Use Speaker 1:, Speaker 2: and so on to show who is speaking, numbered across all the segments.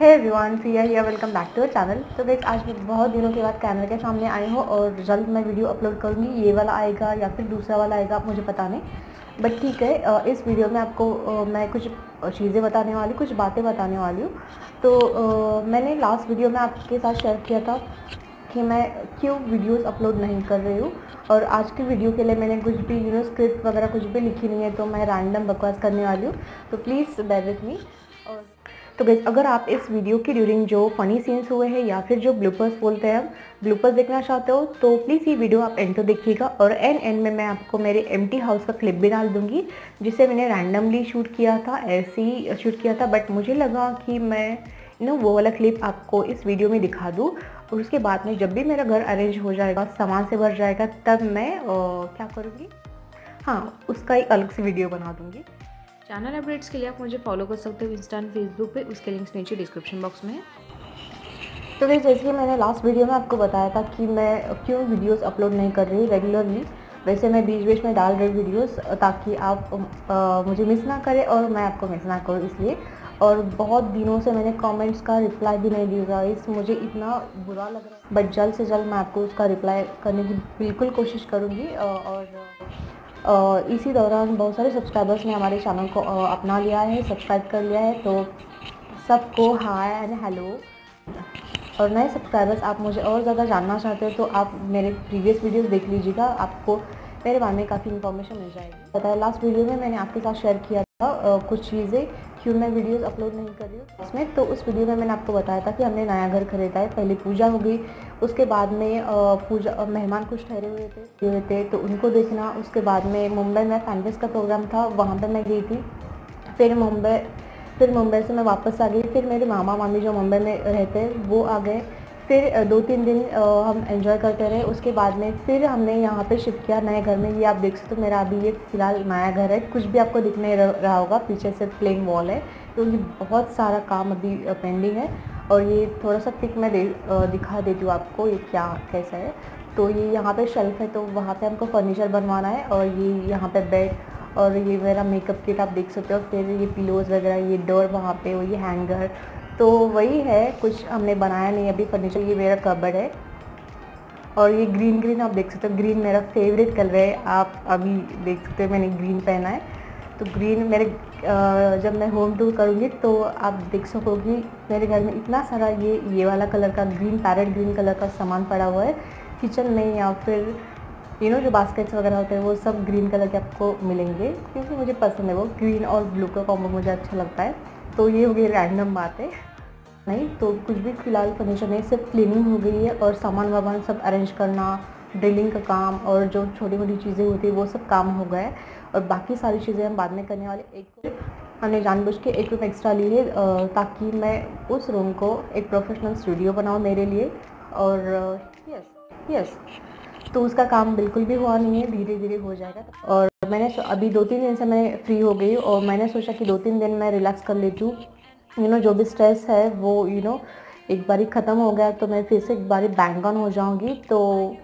Speaker 1: है everyone Priya here welcome back to our channel तो guys आज मैं बहुत दिनों के बाद कैमरे के सामने आई हूँ और जल्द मैं वीडियो अपलोड करूँगी। ये वाला आएगा या फिर दूसरा वाला आएगा, आप मुझे पता नहीं। बट ठीक है इस वीडियो में आपको मैं कुछ चीज़ें बताने वाली, कुछ बातें बताने वाली हूँ। तो मैंने लास्ट वीडियो में आपके साथ शेयर किया था कि मैं क्यों वीडियोस अपलोड नहीं कर रही हूँ। और आज की वीडियो के लिए मैंने कुछ भी यू नो स्क्रिप्ट वगैरह कुछ भी लिखी नहीं है तो मैं रैंडम बकवास करने वाली हूँ। तो प्लीज़ बेर विथ मी और तो गैस अगर आप इस वीडियो की ड्यूरिंग जो फनी सीन्स हुए हैं या फिर जो ब्लूपर्स बोलते हैं ब्लूपर्स देखना चाहते हो तो प्लीज़ ये वीडियो आप एंड तो देखिएगा और एंड एंड में मैं आपको मेरे एम हाउस का क्लिप भी डाल दूँगी जिसे मैंने रैंडमली शूट किया था ऐसे ही शूट किया था बट मुझे लगा कि मैं नो वो वाला क्लिप आपको इस वीडियो में दिखा दूँ और उसके बाद में जब भी मेरा घर अरेंज हो जाएगा सामान से भर जाएगा तब मैं आ, क्या करूँगी? हाँ उसका एक अलग से वीडियो बना दूँगी।
Speaker 2: चैनल अपडेट्स के लिए आप मुझे फॉलो कर सकते हो इंस्टा एंड फेसबुक पे। उसके लिंक्स नीचे डिस्क्रिप्शन बॉक्स में है।
Speaker 1: तो फिर जैसे कि मैंने लास्ट वीडियो में आपको बताया था कि मैं क्यों वीडियोस अपलोड नहीं कर रही रेगुलरली वैसे मैं बीच बीच में डाल रही वीडियोस ताकि आप आ, मुझे मिस ना करें और मैं आपको मिस ना करूँ इसलिए। और बहुत दिनों से मैंने कमेंट्स का रिप्लाई भी नहीं दिया इस मुझे इतना बुरा लग रहा है। बट जल्द से जल्द मैं आपको उसका रिप्लाई करने की बिल्कुल कोशिश करूँगी और इसी दौरान बहुत सारे सब्सक्राइबर्स ने हमारे चैनल को अपना लिया है सब्सक्राइब कर लिया है तो सबको हाय एंड हेलो और नए सब्सक्राइबर्स आप मुझे और ज़्यादा जानना चाहते हो तो आप मेरे प्रीवियस वीडियोस देख लीजिएगा, आपको मेरे बारे में काफ़ी इन्फॉर्मेशन मिल जाएगी। पता है लास्ट वीडियो में मैंने आपके साथ शेयर किया था कुछ चीज़ें क्यों मैं वीडियोस अपलोड नहीं कर रही हूँ उसमें तो उस वीडियो में मैंने आपको बताया था कि हमने नया घर खरीदा है। पहले पूजा हो गई। उसके बाद में पूजा मेहमान कुछ ठहरे हुए थे हुए थे तो उनको देखना। उसके बाद में मुंबई में फैमिलीज़ का प्रोग्राम था, वहाँ पर मैं गई थी। फिर मुंबई फिर मुंबई से मैं वापस आ गई। फिर मेरे मामा मामी जो मुंबई में रहते वो आ गए। फिर दो तीन दिन हम एंजॉय करते रहे। उसके बाद में फिर हमने यहाँ पे शिफ्ट किया नए घर में। ये आप देख सकते हो मेरा अभी ये फ़िलहाल नया घर है। कुछ भी आपको दिखने रहा होगा पीछे से प्लेन वॉल है तो तो बहुत सारा काम अभी पेंडिंग है। और ये थोड़ा सा पिक मैं दे, दिखा देती हूँ आपको ये क्या कैसा है। तो ये यहाँ पे शेल्फ है तो वहाँ पे हमको फर्नीचर बनवाना है और ये यहाँ पे बेड और ये मेरा मेकअप किट आप देख सकते हो। फिर ये पिलोज़ वगैरह ये डोर वहाँ पे ये हैंगर तो वही है, कुछ हमने बनाया नहीं, अभी फर्नीचर ये मेरा कबर्ड है। और ये ग्रीन ग्रीन आप देख सकते हो ग्रीन मेरा फेवरेट कलर है। आप अभी देख सकते हो, मैंने ग्रीन पहना है। तो ग्रीन मेरे जब मैं होम टूर करूँगी तो आप देख सकोगी मेरे घर में इतना सारा ये ये वाला कलर का ग्रीन पैरेट ग्रीन कलर का सामान पड़ा हुआ है। किचन में या फिर यू नो जो बास्केट्स वगैरह होते हैं, वो सब ग्रीन कलर के आपको मिलेंगे। क्योंकि मुझे पसंद है वो ग्रीन और ब्लू का कॉम्बो मुझे अच्छा लगता है। तो ये हो गई रैंडम बात। है नहीं तो कुछ भी फ़िलहाल फर्नीचर नहीं, सिर्फ़ क्लीनिंग हो गई है और सामान वामान सब अरेंज करना ड्रिलिंग का काम और जो छोटी मोटी चीज़ें होती है, वो सब काम हो गए और बाकी सारी चीज़ें हम बाद में करने वाले एक हमने जानबूझ के एक रूम एक्स्ट्रा ली है ताकि मैं उस रूम को एक प्रोफेशनल स्टूडियो बनाऊँ मेरे लिए। और यस यस तो उसका काम बिल्कुल भी हुआ नहीं है धीरे धीरे हो जाएगा। और मैंने अभी दो तीन दिन से मैं फ्री हो गई और मैंने सोचा कि दो तीन दिन मैं रिलैक्स कर लेती हूँ। यू नो जो भी स्ट्रेस है, वो यू नो एक बारी ख़त्म हो गया तो मैं फिर से एक बारी बैंग ऑन हो जाऊँगी। तो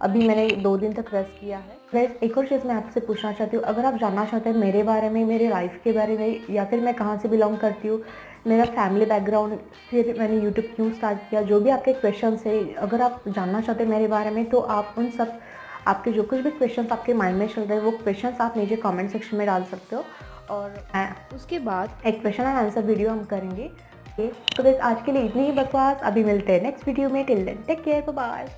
Speaker 1: अभी मैंने दो दिन तक रेस्ट किया है। वैसे एक और चीज़ मैं आपसे पूछना चाहती हूँ। अगर आप जानना चाहते हैं मेरे बारे में, मेरे लाइफ के बारे में, या फिर मैं कहाँ से बिलोंग करती हूँ, मेरा फैमिली बैकग्राउंड फिर मैंने यूट्यूब क्यों स्टार्ट किया, जो भी आपके क्वेश्चन है, अगर आप जानना चाहते हैं मेरे बारे में तो आप उन सब, आपके जो कुछ भी क्वेश्चन आपके माइंड में चल रहे हैं, वो क्वेश्चन आप नीचे कॉमेंट सेक्शन में डाल सकते हो। और उसके बाद एक क्वेश्चन एंड आंसर वीडियो हम करेंगे। तो बस आज के लिए इतनी ही बकवास। अभी मिलते हैं नेक्स्ट वीडियो में। Till then take care bye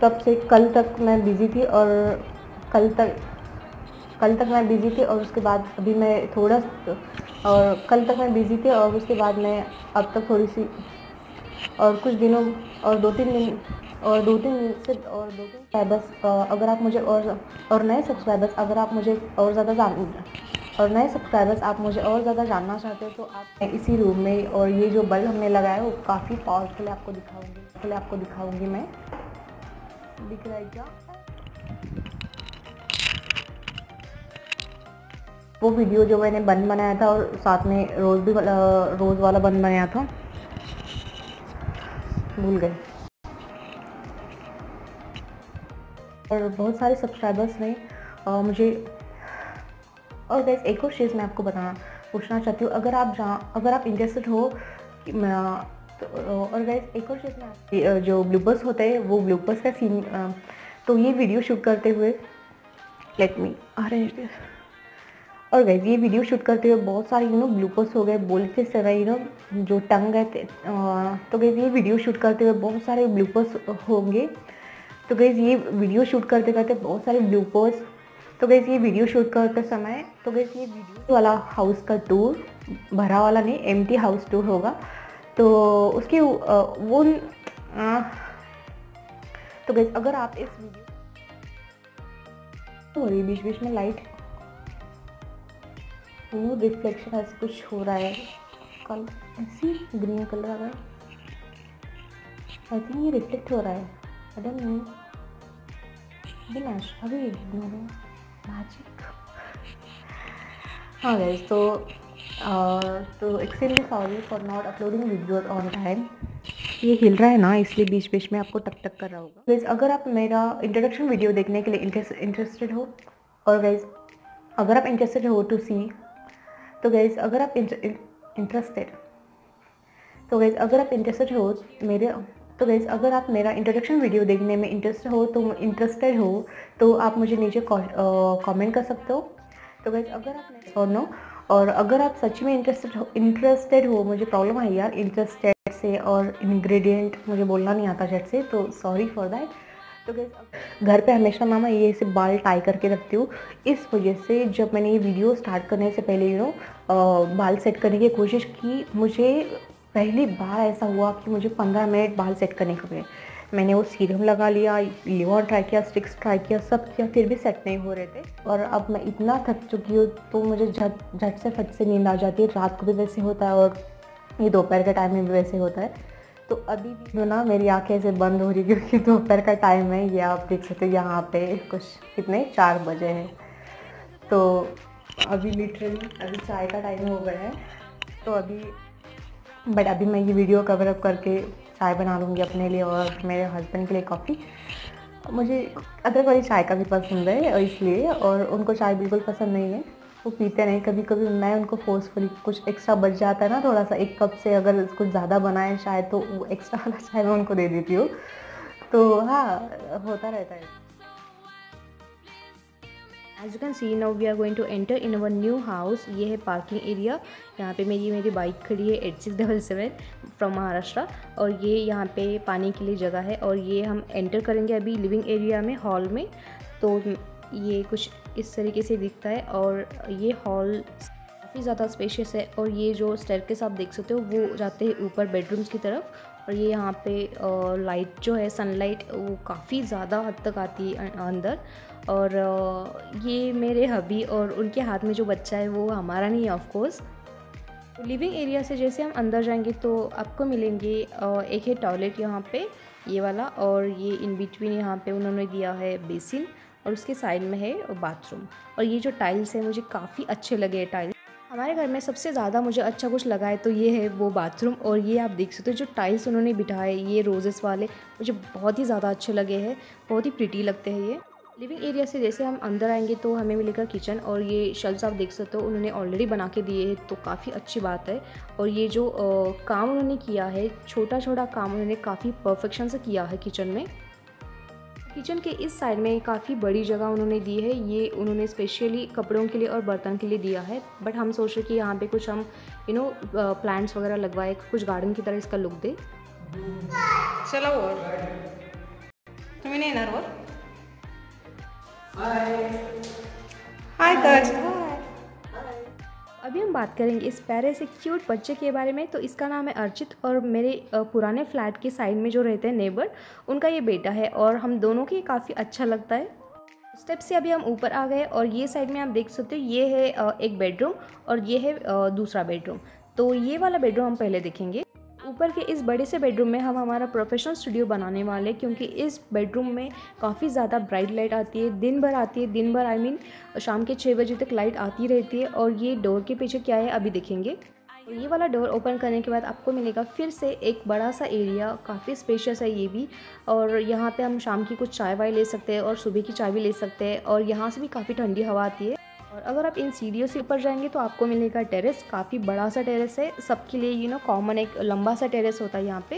Speaker 1: तब से कल तक मैं बिज़ी थी और कल तक कल तक मैं बिज़ी थी और उसके बाद अभी मैं थोड़ा, और कल तक मैं बिज़ी थी और उसके बाद मैं अब तक थोड़ी सी, और कुछ दिनों, और दो तीन दिन, और दो तीन दिन से, और दो तीन सब्सक्राइबर्स अगर आप मुझे और और नए सब्सक्राइबर्स अगर आप मुझे और ज़्यादा जान, और नए सब्सक्राइबर्स आप मुझे और ज़्यादा जानना चाहते हो तो आप इसी रूम में, और ये जो बल्ब हमने लगाया है वो काफ़ी पावरफुल आपको दिखाऊँगी पहले आपको दिखाऊँगी मैं। दिख रहा है क्या? वो वीडियो जो मैंने बन बनाया था और साथ में रोज़ भी रोज़ वाला बन बनाया था। भूल गए और बहुत सारे सब्सक्राइबर्स ने आ, मुझे और गैस एक और चीज़ मैं आपको बताना पूछना चाहती हूँ अगर आप जहाँ अगर आप इंटरेस्टेड हो तो, और गैस एक और चीज़ में जो ब्लूपर्स होते हैं वो ब्लूपर्स का सीन तो ये वीडियो शूट करते हुए लेट मी अरे और गैस ये वीडियो शूट करते हुए बहुत सारे यू नो ब्लूपर्स हो गए बोलते समय यू नो जो टंग है तो गैस ये वीडियो शूट करते हुए बहुत सारे ब्लूपर्स होंगे। तो गैस ये वीडियो शूट करते करते बहुत सारे ब्लूपर्स तो गैस ये वीडियो शूट करते समय तो गैस ये वीडियो वाला हाउस का टूर भरा वाला नहीं एम हाउस टूर होगा। तो उसकी वो तो गैस अगर आप इस वीडियो हो बीच बीच में लाइट नो रिफ्लेक्शन ऐसे कुछ हो रहा है। कल ऐसी ग्रीन कलर आ रहा है। आई थिंक ये रिफ्लेक्ट हो रहा है। आई डोंट नो विनाश अभी मैजिक हाँ। गैस तो तो extremely sorry for not uploading videos on time ये हिल रहा है ना, इसलिए बीच बीच में आपको टक टक कर रहा होगा। गाइज़ अगर आप मेरा इंट्रोडक्शन वीडियो देखने के लिए इंटरेस्टेड हो, और गाइज़ अगर आप इंटरेस्टेड हो टू सी तो गाइज़ अगर आप इंटरेस्टेड तो गाइज़ अगर आप इंटरेस्टेड हो मेरे तो गाइज़ अगर आप मेरा इंट्रोडक्शन वीडियो देखने में इंटरेस्ट हो तो इंटरेस्टेड हो तो आप मुझे नीचे कमेंट कर सकते हो। तो गाइज़ अगर आप और नो और अगर आप सच में इंटरेस्टेड हो इंटरेस्टेड हो, मुझे प्रॉब्लम है यार इंटरेस्टेड से और इंग्रेडिएंट मुझे बोलना नहीं आता झट से तो सॉरी फॉर दैट तो गैस घर पे हमेशा मामा ये ऐसे बाल टाई करके रखती हूँ। इस वजह से जब मैंने ये वीडियो स्टार्ट करने से पहले यू नो बाल सेट करने की कोशिश की, मुझे पहली बार ऐसा हुआ कि मुझे पंद्रह मिनट बाल सेट करने को मिले मैंने वो सीरम लगा लिया लिवर ट्राई किया स्टिक्स ट्राई किया, सब किया, फिर भी सेट नहीं हो रहे थे। और अब मैं इतना थक चुकी हूँ तो मुझे झट झट से फट से नींद आ जाती है। रात को भी वैसे होता है और ये दोपहर के टाइम में भी वैसे होता है। तो अभी भी जो ना मेरी आँखें ऐसे बंद हो रही क्योंकि दोपहर का टाइम है, ये आप देख सकते हो यहाँ पे कुछ कितने, चार बजे हैं। तो अभी लिटरली अभी चाय का टाइम हो गया है। तो अभी बट अभी मैं ये वीडियो कवर अप करके चाय बना लूँगी अपने लिए और मेरे हस्बैंड के लिए कॉफ़ी मुझे अदरक वाली चाय का भी पसंद है, इसलिए, और उनको चाय बिल्कुल पसंद नहीं है। वो पीते नहीं कभी कभी मैं उनको फोर्सफुली कुछ एक्स्ट्रा बच जाता है ना थोड़ा सा एक कप से अगर कुछ ज़्यादा बनाए शायद तो वो एक्स्ट्रा वाला चाय मैं उनको दे देती हूँ। तो हाँ होता रहता है।
Speaker 2: As you can see now we are going to enter in our new house ये है पार्किंग एरिया यहाँ पे मेरी मेरी बाइक खड़ी है eight six double seven from Maharashtra और ये यहाँ पे पानी के लिए जगह है और ये हम एंटर करेंगे अभी लिविंग एरिया में हॉल में. तो ये कुछ इस तरीके से दिखता है और ये हॉल काफ़ी ज़्यादा स्पेशियस है और ये जो स्टेरकेस आप देख सकते हो, वो जाते हैं ऊपर बेडरूम्स की तरफ़ और ये यहाँ पे लाइट जो है सनलाइट वो काफ़ी ज़्यादा हद तक आती है अंदर और ये मेरे हबी और उनके हाथ में जो बच्चा है, वो हमारा नहीं है ऑफकोर्स लिविंग एरिया से जैसे हम अंदर जाएँगे तो आपको मिलेंगे एक है टॉयलेट यहाँ पे, ये वाला और ये इन बिटवीन यहाँ पे उन्होंने दिया है बेसिन और उसके साइड में है बाथरूम। और ये जो टाइल्स है मुझे काफ़ी अच्छे लगे हैं टाइल्स। हमारे घर में सबसे ज़्यादा मुझे अच्छा कुछ लगा है तो ये है वो बाथरूम। और ये आप देख सकते हो जो टाइल्स उन्होंने बिठाए ये रोजेस वाले मुझे बहुत ही ज़्यादा अच्छे लगे हैं। बहुत ही प्रिटी लगते हैं ये। लिविंग एरिया से जैसे हम अंदर आएँगे तो हमें मिलेगा किचन और ये शेल्स आप देख सकते हो उन्होंने ऑलरेडी बना के दिए हैं तो काफ़ी अच्छी बात है। और ये जो आ, काम उन्होंने किया है छोटा छोटा काम उन्होंने काफ़ी परफेक्शन से किया है किचन में। किचन के इस साइड में काफ़ी बड़ी जगह उन्होंने दी है। ये उन्होंने स्पेशली कपड़ों के लिए और बर्तन के लिए दिया है। बट हम सोच रहे कि यहाँ पे कुछ हम यू नो प्लांट्स वगैरह लगवाए कुछ गार्डन की तरह इसका लुक दे।
Speaker 1: चलो और। तुम्हें नहीं ना हाय हाय
Speaker 2: अभी हम बात करेंगे इस प्यारे से क्यूट बच्चे के बारे में। तो इसका नाम है अर्चित और मेरे पुराने फ्लैट के साइड में जो रहते हैं नेबर, उनका ये बेटा है और हम दोनों के काफ़ी अच्छा लगता है। स्टेप से अभी हम ऊपर आ गए और ये साइड में आप देख सकते हो, ये है एक बेडरूम और ये है दूसरा बेडरूम। तो ये वाला बेडरूम हम पहले देखेंगे। ऊपर के इस बड़े से बेडरूम में हम हमारा प्रोफेशनल स्टूडियो बनाने वाले हैं, क्योंकि इस बेडरूम में काफ़ी ज़्यादा ब्राइट लाइट आती है, दिन भर आती है, दिन भर आई मीन शाम के छः बजे तक लाइट आती रहती है, और ये डोर के पीछे क्या है, अभी देखेंगे। तो ये वाला डोर ओपन करने के बाद आपको मिलेगा फिर से एक बड़ा सा एरिया काफ़ी स्पेशियस है ये भी, और यहाँ पे हम शाम की कुछ चाय वाय ले सकते हैं, और सुबह की चाय भी ले सकते हैं, और यहाँ से भी काफ़ी ठंडी हवा आती है। और अगर आप इन सीढ़ियों से ऊपर जाएँगे तो आपको मिलेगा टेरेस, काफ़ी बड़ा सा टेरेस है। सबके लिए यू नो कॉमन एक लंबा सा टेरेस होता है यहाँ पे।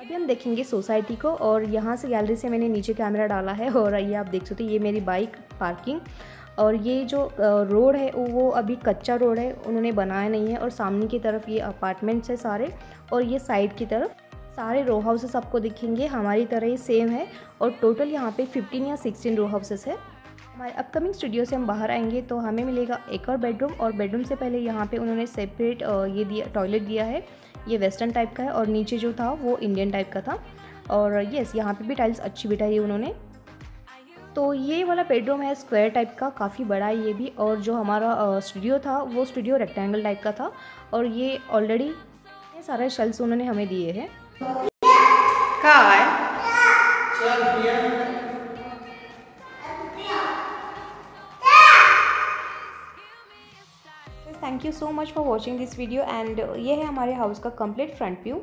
Speaker 2: अभी हम देखेंगे सोसाइटी को और यहाँ से गैलरी से मैंने नीचे कैमरा डाला है और ये आप देख सकते हो, ये मेरी बाइक पार्किंग। और ये जो रोड है, वो अभी कच्चा रोड है, उन्होंने बनाया नहीं है और सामने की तरफ़ ये अपार्टमेंट्स है सारे और ये साइड की तरफ़ सारे रो हाउसेस आपको दिखेंगे, हमारी तरह ही सेम है और टोटल यहाँ पे 15 या 16 रो हाउसेस है। हमारे अपकमिंग स्टूडियो से हम बाहर आएँगे तो हमें मिलेगा एक और बेडरूम और बेडरूम से पहले यहाँ पे उन्होंने सेपरेट ये दिया टॉयलेट दिया है। ये वेस्टर्न टाइप का है और नीचे जो था वो इंडियन टाइप का था। और येस यहाँ पे भी टाइल्स अच्छी बिठाई है उन्होंने। तो ये वाला बेडरूम है स्क्वायर टाइप का काफ़ी बड़ा है ये भी। और जो हमारा स्टूडियो था वो स्टूडियो रेक्टेंगल टाइप का था। और ये ऑलरेडी सारे शेल्स उन्होंने हमें दिए हैं। Thank you so much for watching this video and ये है हमारे हाउस का कंप्लीट फ्रंट व्यू